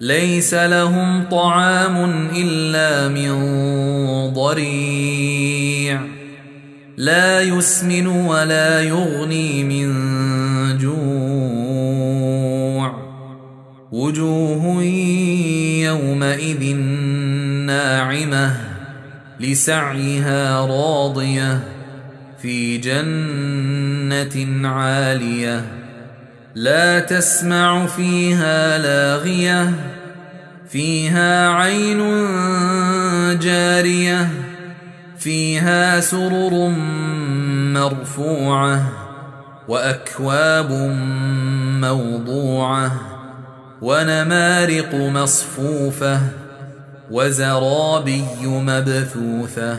ليس لهم طعام إلا من ضريع. لا يسمن ولا يغني من جوع. وجوه يومئذ ناعمة لسعيها راضية في جنة عالية. لا تسمع فيها لاغية فيها عين جارية فيها سرر مرفوعة وأكواب موضوعة ونمارق مصفوفة وزرابي مبثوثة.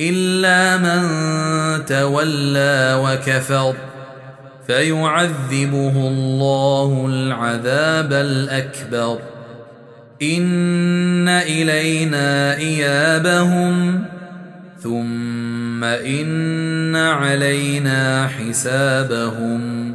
إلا من تولى وكفر فيعذبه الله العذاب الأكبر. إن إلينا إيابهم ثم إن علينا حسابهم.